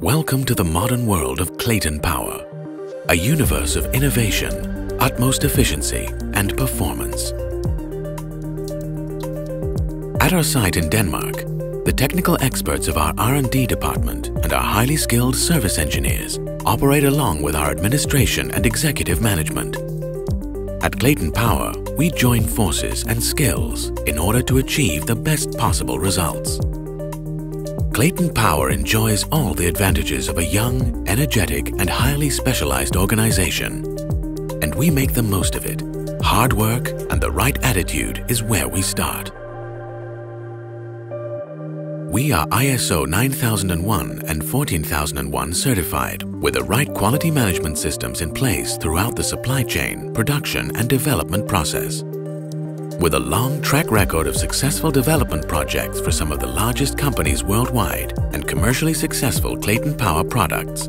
Welcome to the modern world of Clayton Power, a universe of innovation, utmost efficiency and performance. At our site in Denmark, the technical experts of our R&D department and our highly skilled service engineers operate along with our administration and executive management. At Clayton Power, we join forces and skills in order to achieve the best possible results. Clayton Power enjoys all the advantages of a young, energetic and highly specialized organization. And we make the most of it. Hard work and the right attitude is where we start. We are ISO 9001 and 14001 certified with the right quality management systems in place throughout the supply chain, production and development process. With a long track record of successful development projects for some of the largest companies worldwide and commercially successful Clayton Power products.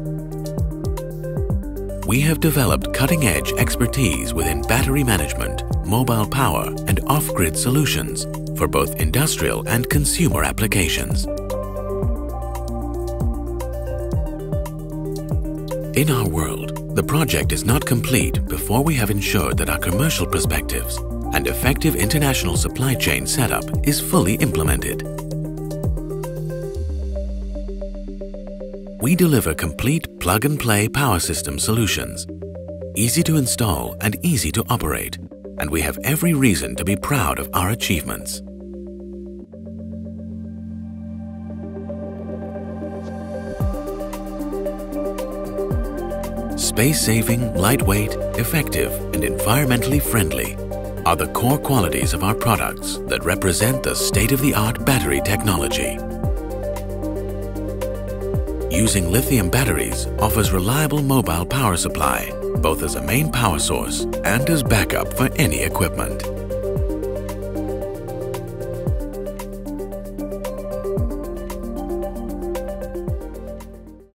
We have developed cutting-edge expertise within battery management, mobile power and off-grid solutions for both industrial and consumer applications. In our world, the project is not complete before we have ensured that our commercial perspectives and effective international supply chain setup is fully implemented. We deliver complete plug-and-play power system solutions, easy to install and easy to operate, and we have every reason to be proud of our achievements. Space-saving, lightweight, effective and environmentally friendly are the core qualities of our products that represent the state-of-the-art battery technology. Using lithium batteries offers reliable mobile power supply, both as a main power source and as backup for any equipment.